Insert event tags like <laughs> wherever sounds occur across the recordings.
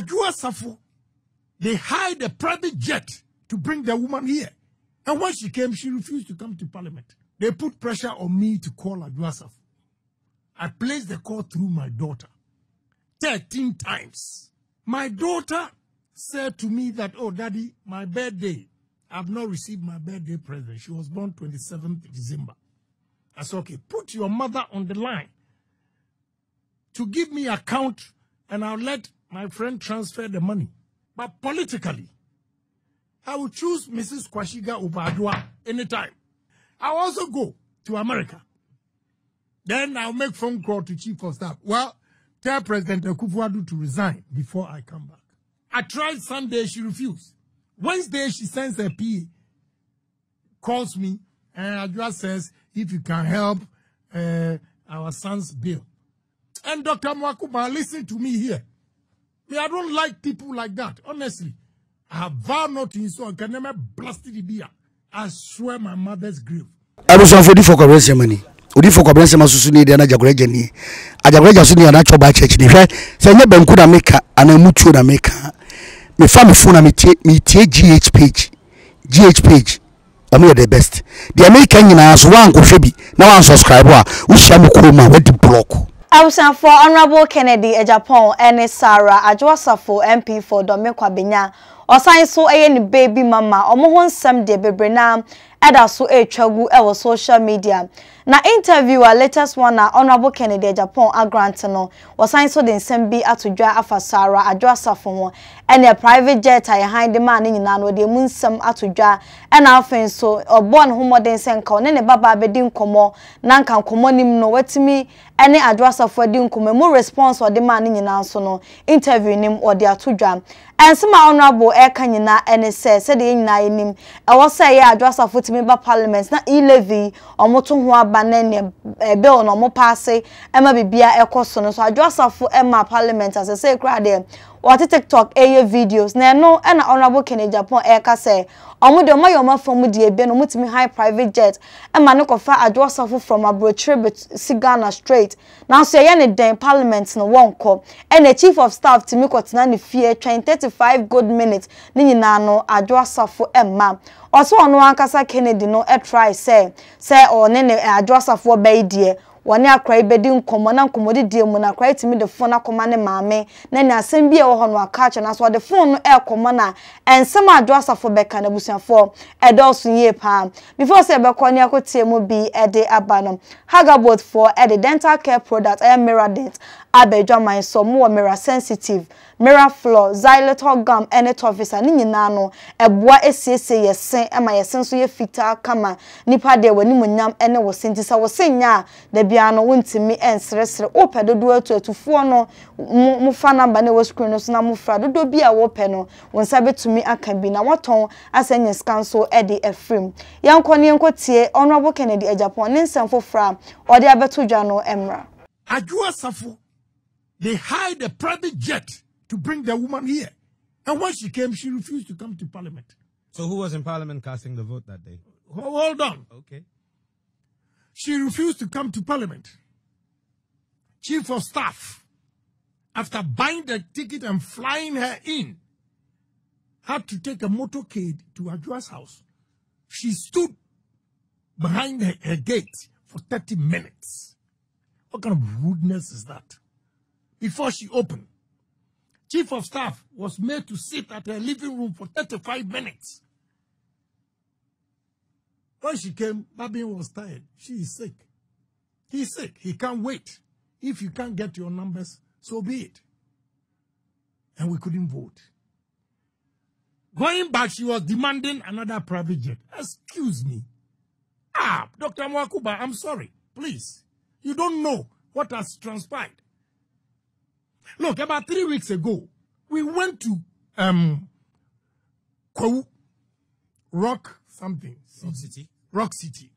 Adwoa Safo, they hired a private jet to bring the woman here. And when she came, she refused to come to parliament. They put pressure on me to call Adwoa Safo. I placed the call through my daughter 13 times. My daughter said to me that, oh, daddy, my birthday, I've not received my birthday present. She was born 27th December. I said, okay, put your mother on the line to give me account and I'll let my friend transferred the money. But politically, I will choose Mrs. Kwashiga Ubadua anytime. I'll also go to America. Then I'll make phone call to chief of staff. Well, tell President Akufo-Addo to resign before I come back. I tried Sunday, she refused. Wednesday, she sends a PA, calls me, and Adwoa says, if you can help uh, our son's bill. And Dr. Mwakuba, listen to me here. Me, I don't like people like that, honestly. I vow not to insult. Can never blast the beer. I swear my mother's grave. abusuafo odi fɔkɔ bɛnsɛn ma ni odi fɔkɔ bɛnsɛn ma soso ne de ana jagoya jɛ ni ajagoya jɛ so ne ana atwa ba kyɛkyɛ ni hwɛ sɛ n yɛ bɛnko na mi ka ana mu tuo na mi ka mi fa mi fon na mi tie mi tie gh page gh page ɔmo yɛ the best the mi ka nyinaa so wa nkɔhwɛ bi na wa n subscribe a wohyia mi kurom a wadi block. Awusanfo Honorable Kennedy Ejapon ene Sarah Ajwasafo MP for Domekwa Benya. Osan so eye ni baby mama. Omo ho nsem de bebre na ɛda so ɛretwa gu ɛwɔ social media. Na interview a latest one na honourable kennedy ejapon agrant no. Wɔsan so de nsɛm bi ato dwa afa sarah adwoasafo ho. Ɛne private jet a yɛhan de maa ne nyinaa no ɔde emu nsɛm ato dwa. Ɛna afei nso ɔbɔ ne ho mmɔden sɛ nka ɔne ne babaa bɛdi nkɔmmɔ na nka nkɔmmɔ nim no watumi ɛne adwoasafo adi nkɔmmɔ mu response ɔde maa ne nyinaa nso no interview nim ɔde ato dwa. Ɛnsɛm a honourable ɛka nyinaa ɛne sɛ sɛdeɛ nyinaa yɛnim ɛwɔ sɛ ɛyɛ adwoasafo tumi ba parliament na e-levy ɔmo to ho aba ne ne bill na ɔmo paase ɛma bibia ɛkɔ so no so adwoasafo ɛma parliament asɛ sɛ ekura deɛ wɔte tiktok ɛyɛ videos. Na ɛno ɛna honourable kennedy japan ɛka sɛ ɔmo deɛ ɔmo ayɛ ɔmo afɔ mu deɛ ebien ɔmo tumi high private jet. Ɛma ne kɔfa adwoasafo from aburokyire si ghana straight. Nanso ɛyɛ ne den parliament no wɔn kɔ ɛna chief of staff tumi kɔtena ne fie twɛn thirty five good minutes. Ne nyinaa no adwoasafo ɛma ɔsɛ ɔno ankasa kennedy no ɛtry sɛ sɛ ɔne ne adwoasafoɔ bɛyi deɛ wɔne akora yi bɛdi nkɔmmɔ na nkɔmmɔdidie mu na akora yi tumi de phone akɔma ne maame na ne asɛm bi a ɛwɔ hɔ no aka akyerɛ na so ɔde phone no ɛrekɔmmɔ na nsɛm a adwo asafo bɛka na abusuafoɔ ɛdɔɔso yie paa. Before sɛ ɛbɛkɔ ne akɔtie mu bi ɛde aba no. Hagabot foɔ ɛde dental care product ɛyɛ miradent abɛdwaman so mo wɔ mira sensitive mira floor xylitol gum ɛne toffees a ne nyinaa no ɛboa esiesie yɛ sen ɛma yɛ sen nso yɛ fitaa kama. Nipa deɛ wɔ animonyam ɛne wɔ sen ti sɛ wɔ sen nya a dabia no wontumi ɛnseresere wopɛ dodoɔ atu atufoɔ no mo mo fa namba ne wɔ screen so na mo fra dodoɔ bi a wɔpɛ no. Wɔn nsa bɛtumi aka bi na wɔtɔn asɛ nyɛ sika nso ɛde ɛfirim yɛnkɔ ne yɛnkɔ tie honourable kennedy agyapɔn ne nsɛm foforɔ a ɔde abɛto dwa no ɛmra. Ajua Safo, they hired a private jet to bring the woman here. And when she came, she refused to come to parliament. So who was in parliament casting the vote that day? Hold on. Okay. She refused to come to parliament. Chief of staff, after buying the ticket and flying her in, had to take a motorcade to Adwoa's house. She stood behind her, her gate for 30 minutes. What kind of rudeness is that? Before she opened, chief of staff was made to sit at her living room for 35 minutes. When she came, Babin was tired. She is sick. He's sick. He can't wait. If you can't get your numbers, so be it. And we couldn't vote. Going back, she was demanding another private jet. Excuse me. Ah, Dr. Mwakuba, I'm sorry. Please. You don't know what has transpired. Look, about three weeks ago, we went to um Kwahu, Rock something. Rock City. Rock City.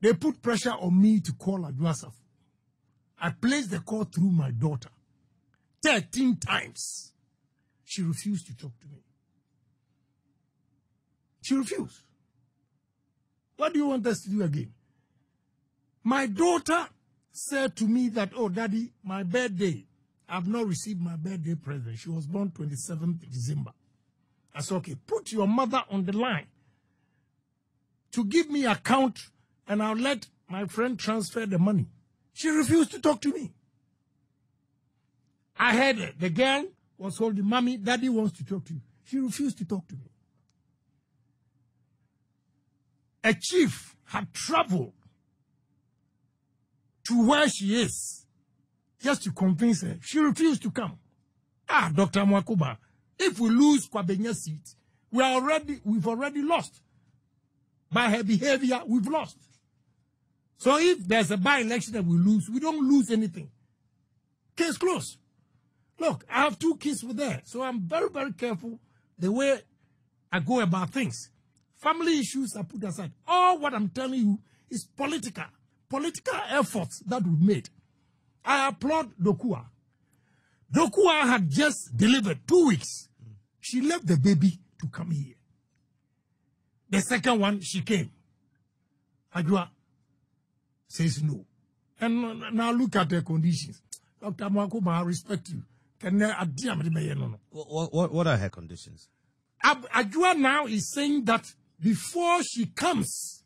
They put pressure on me to call Adwasaf. I placed the call through my daughter 13 times. She refused to talk to me. She refused. What do you want us to do again? My daughter said to me that, oh, daddy, my birthday, I've not received my birthday present. She was born 27th December. I said, okay, put your mother on the line to give me account and I'll let my friend transfer the money. She refused to talk to me. I heard it. The girl was holding, Mommy, Daddy wants to talk to you. She refused to talk to me. A chief had traveled to where she is just to convince her. She refused to come. Ah, Dr. Mwakuba, if we lose Kwabenya's seat, we are already, we've already lost. By her behavior, we've lost. So if there's a by-election that we lose, we don't lose anything. Case closed. Look, I have two kids with there, so I'm very, very careful the way I go about things. Family issues are put aside. All what I'm telling you is political, political efforts that we made. I applaud Dokua. Dokua had just delivered two weeks. She left the baby to come here. The second one, she came. Adwoa says no. And now look at the conditions. Dr. Mwakuma, I respect you. Can I adhere to me? No, no. What, what, what are her conditions? Adwoa now is saying that before she comes,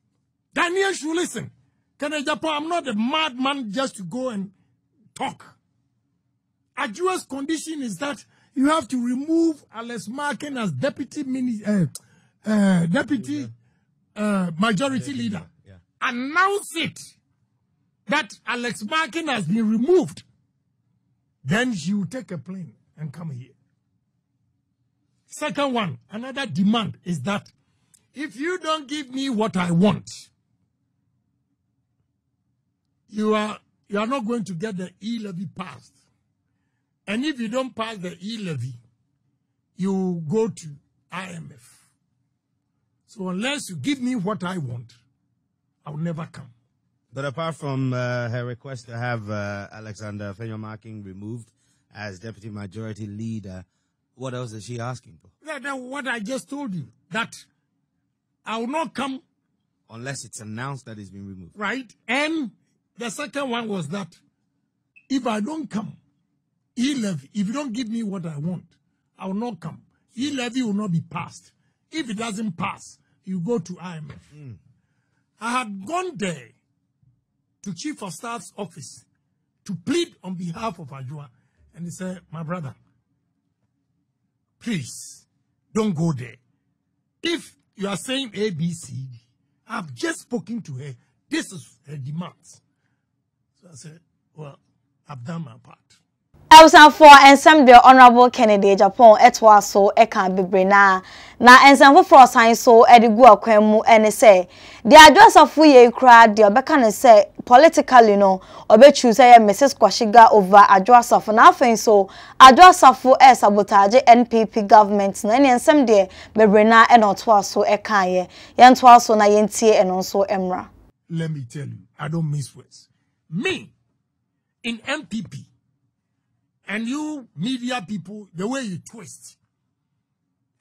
Daniel should listen. I Japan? I'm not a madman just to go and talk. A Adwoa's condition is that you have to remove Alex Markin as deputy mini, uh, uh, deputy uh, majority leader. Yeah. Announce it that Alex Markin has been removed. Then she will take a plane and come here. Second one, another demand is that if you don't give me what I want, you are you are not going to get the e levy passed. And if you don't pass the e levy, you go to IMF. So unless you give me what I want, I'll never come. But apart from uh, her request to have uh, Alexander Afenyo-Markin removed as deputy majority leader, what else is she asking for? That, that what I just told you that I will not come Unless it's announced that he's been removed. right. And the second one was that if I don't come, e levy. If you don't give me what I want, I will not come. E levy will not be passed. If it doesn't pass, you go to IMF. Hmm. I had gone there to Chief of Staff's office to plead on behalf of Adwoa, and he said, "My brother, please don't go there. If you are saying A, B, C, D, I've just spoken to her. This is her demands." So I said, well, I've done my part. abusanfo nsɛm deɛ honourable kennedy japan ɛtoa so ɛka bebree naa na nsɛm foforɔ san so ɛde gu akwan mu ɛne sɛ deɛ adwasafo yɛ kura deɛ ɔbɛka ne sɛ politically no ɔbɛtwi sɛ yɛ mrs kwashiga over adwasafo na afei so adwasafo ɛsabotage npp government na ɛne nsɛm deɛ bebree naa ɛna ɔtoa so ɛkaeɛ yɛntoa so na yɛntie ɛno nso emra. let me tell you i don't miss words. Me, in NPP, and you media people, the way you twist,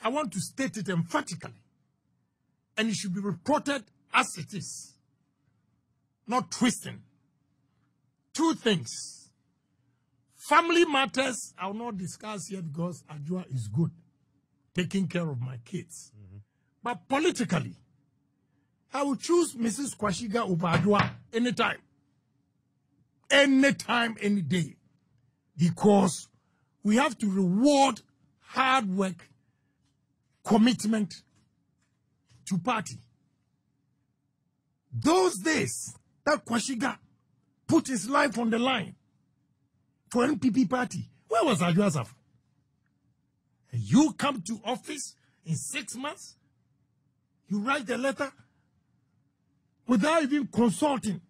I want to state it emphatically. And it should be reported as it is, not twisting. Two things. Family matters, I will not discuss here because Adwoa is good, taking care of my kids. But politically, I will choose Mrs. Kwashiga over Adwoa anytime. Anytime, any day. Because we have to reward hard work, commitment to party. Those days that Kwashiga put his life on the line for NPP party, where was Adwoa Safo? You come to office in six months, you write a letter without even consulting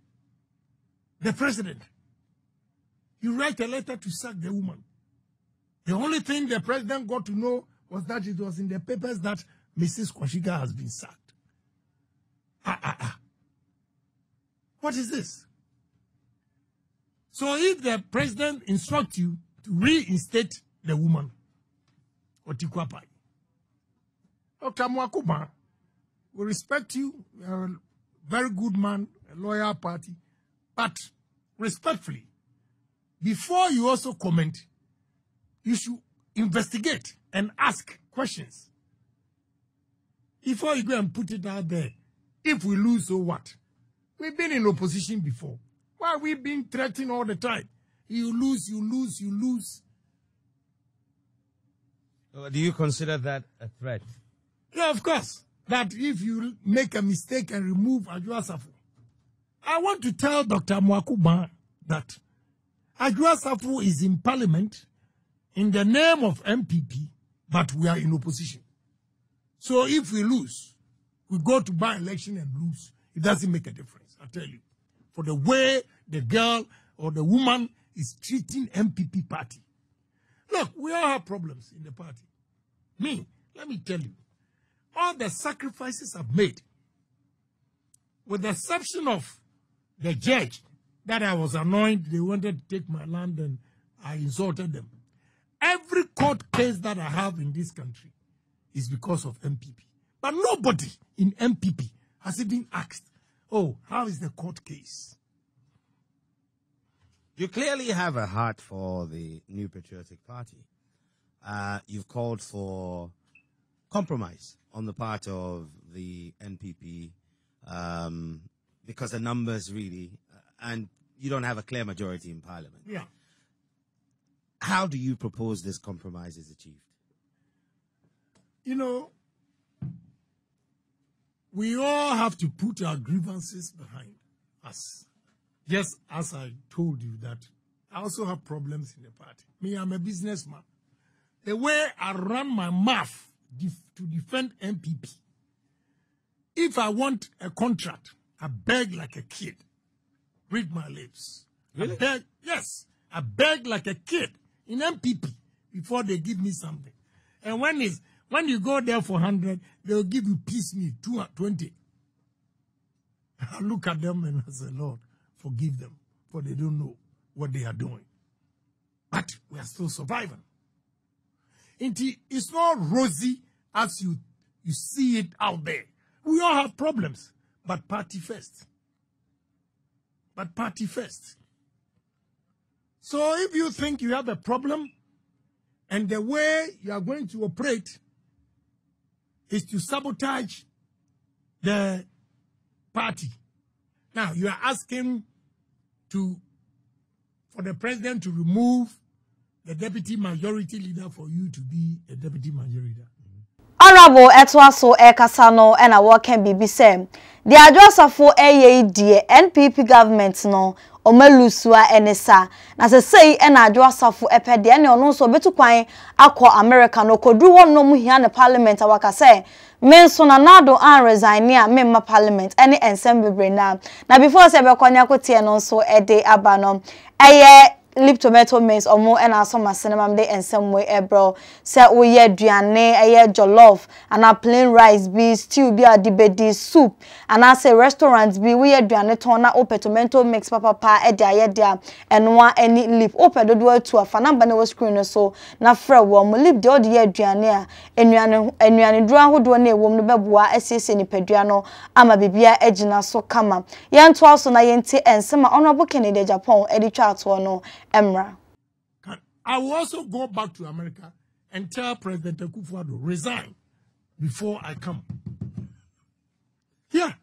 the president. You write a letter to sack the woman. The only thing the president got to know was that it was in the papers that Mrs. Kwashiga has been sacked. Ah, ah, ah. What is this? So if the president instructs you to reinstate the woman, Otikwapai, Dr. Mwakuma, we respect you. You're a very good man, a loyal party. But respectfully, before you also comment, you should investigate and ask questions before you go and put it out there. If we lose, so what? We've been in opposition before. Why are we being threatened all the time? You lose, you lose, you lose. Uh, Do you consider that a threat? Yeah, of course. That if you make a mistake and remove Adwoa Safo, I want to tell Dr. Mwakuba that Adwoa Safo is in parliament in the name of NPP, but we are in opposition. So if we lose, we go to by election and lose, it doesn't make a difference, I tell you. For the way the girl or the woman is treating NPP party. Look, we all have problems in the party. Me, let me tell you, all the sacrifices I've made, with the exception of the judge that I was annoyed, they wanted to take my land and I insulted them. Every court case that I have in this country is because of NPP. But nobody in NPP has even asked, oh, how is the court case? You clearly have a heart for the New Patriotic Party. Uh, you've called for compromise on the part of the NPP um, because the numbers really, and you don't have a clear majority in Parliament. Yeah. How do you propose this compromise is achieved? you know, we all have to put our grievances behind us. Just as I told you that I also have problems in the party. Me, I'm a businessman. The way I run my mouth def- to defend NPP, if I want a contract, I beg like a kid. Read my lips. Really? I beg, yes, I beg like a kid in NPP before they give me something. And when is when you go there for 100, they'll give you piecemeal, two, 20. <laughs> I look at them and I say, Lord, forgive them, for they don't know what they are doing. But we are still surviving. It's not rosy as you, you see it out there. We all have problems, but party first. But party first. So if you think you have a problem and the way you are going to operate is to sabotage the party. Now you are asking to for the president to remove the deputy majority leader for you to be a deputy majority leader. honorable etwaso ekasano ena working bbc the address of eye die npp government no omelusua enesa. Na se sei ena address of epe de ene ono so betukwan akọ america no kodru ho mu hia ne parliament awaka se me nso na nado an resign a me ma parliament ene ensem bebre na. Na before se be kwanya kotie no nso e de aba eye lip tomato maize ọmụ ɛna asọma sinima m de nsɛm wei ɛbrɛ sɛ woyɛ aduane ɛyɛ jollof ana plain rice bi stew bi a de bɛdi soup. Anaasɛ restaurant bi woyɛ aduane tɔn na wopɛ tomato mix papapa ɛde ayɛ de a ɛnoa ɛne lip wopɛ dodoɔ atu afa namba na ɛwɔ screen no so na frɛ wɔn mo lip deɛ ɔde yɛ aduane a nnuane nnuane duro ahodoɔ na ɛwɔ mu no bɛboa asiesie nipadua no ama biribiara agyina so kama. Yɛntoa so na yɛnti nsɛm a ɔno kennedy japan ɛde twa atoɔ no Emra. I will also go back to America and tell President Akufo-Addo resign before I come. Yeah.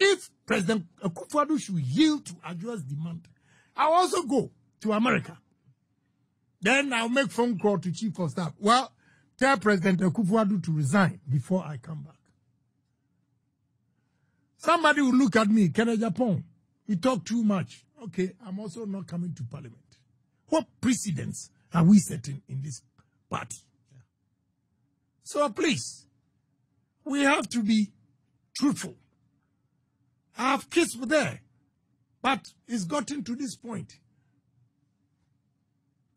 If President Akufo-Addo should yield to Adwoa's demand, I'll also go to America. Then I'll make phone call to Chief of Staff. Well, tell President Akufo-Addo to resign before I come back. Somebody will look at me, Kenneth Japan. You talk too much. Okay, I'm also not coming to parliament. What precedents are we setting in this party? So please, we have to be truthful. I have kids there, but it's gotten to this point.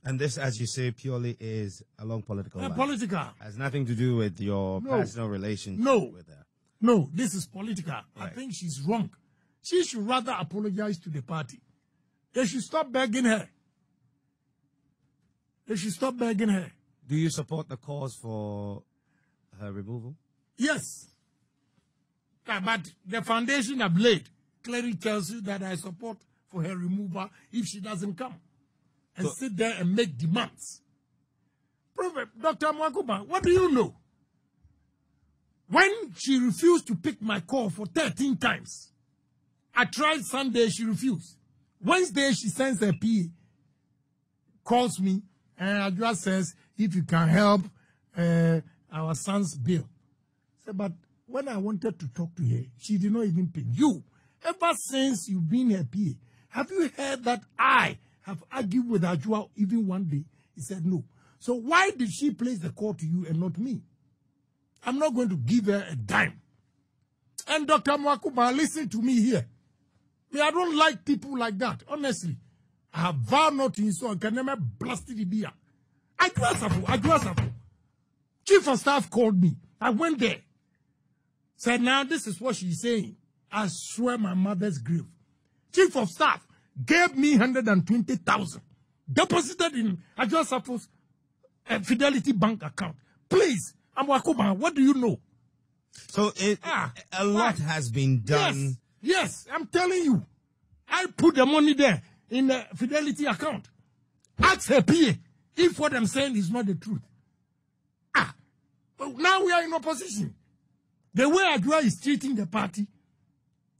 And this, as you say, purely is along political Uh, political. Has nothing to do with your No. personal relationship No. with her. No, this is political. I think she's wrong. She should rather apologize to the party. They should stop begging her. They should stop begging her. Do you support the cause for her removal? Yes. Yeah, but the foundation I've laid clearly tells you that I support for her removal if she doesn't come and So- sit there and make demands. Dr. Mwakuba, what do you know? When she refused to pick my call for 13 times, I tried Sunday, she refused. Wednesday, she sends a PA, calls me, and Adra says, if you can help uh, our son's bill. Said, but when I wanted to talk to her, she did not even pick. You, ever since you've been her PA, have you heard that I have argued with Adwoa even one day? He said no. So why did she place the call to you and not me? I'm not going to give her a dime. And Dr. Mwakuba, listen to me here. Me, I don't like people like that, honestly. I have vowed not to insult, can never blast the beer. I do I do Chief of staff called me. I went there. Said, now this is what she's saying. I swear my mother's grave. Chief of staff gave me 120,000. Deposited in Adwoa uh, Fidelity Bank account. Please, Amwakuba, what do you know? So it, Ah, a lot ah, has been done. Yes, yes, I'm telling you. I put the money there in the Fidelity account. Ask her PA if what I'm saying is not the truth. Ah, now we are in opposition. The way Adua is treating the party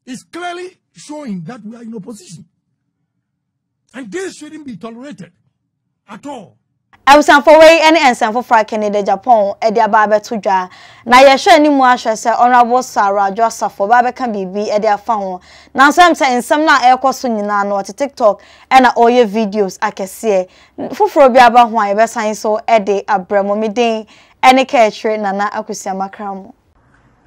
is clearly showing that we are in opposition. And this shouldn't be tolerated at all. Abusanfo wei ne nsanfo fra Canada Japan de aba abeto dwa na yɛhwɛ anim ahwɛ sɛ honorable Sarah Joseph ba bɛka biribi de afa ho na nsɛm sɛ nsɛm na ɛkɔ so nyinaa no ɔte TikTok ɛna ɔyɛ videos akɛseɛ foforɔ bi aba ho a yɛbɛsan so de abrɛ mo meden ne kɛɛkyerɛ nana akusiamakra mo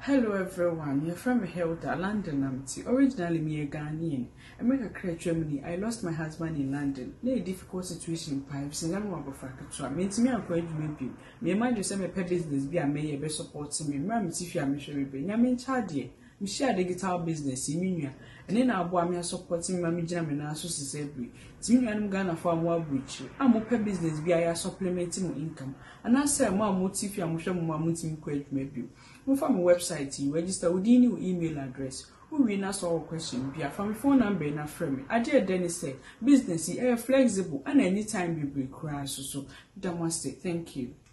Hello everyone, you're from Hilda, London. I'm originally me a Ghanaian. America create Germany. I lost my husband in London. No a difficult situation in pipes. And I'm about to I mean, to me, I'm quite maybe. Me mind you say my pet business be a may be supporting me. Mammy, if you are me, sure be. Yamin Chadie. Me share digital business in Minya. And then I'll buy me a supporting Mammy Jam and also Sisebri. Timi anum Ghana for more breach. I'm a pet business be a supplementing income. And I say, Mamma, if you are sure Mamma, quite maybe. mofa my website yi register wodin ne wo email address wowie na sɛ ɔwɔ question bia fa me phone number na frɛ me agye ɛdɛ ne sɛ business yi ɛyɛ flexible ɛna anytime bebree koraa so so. Da mo ase thank you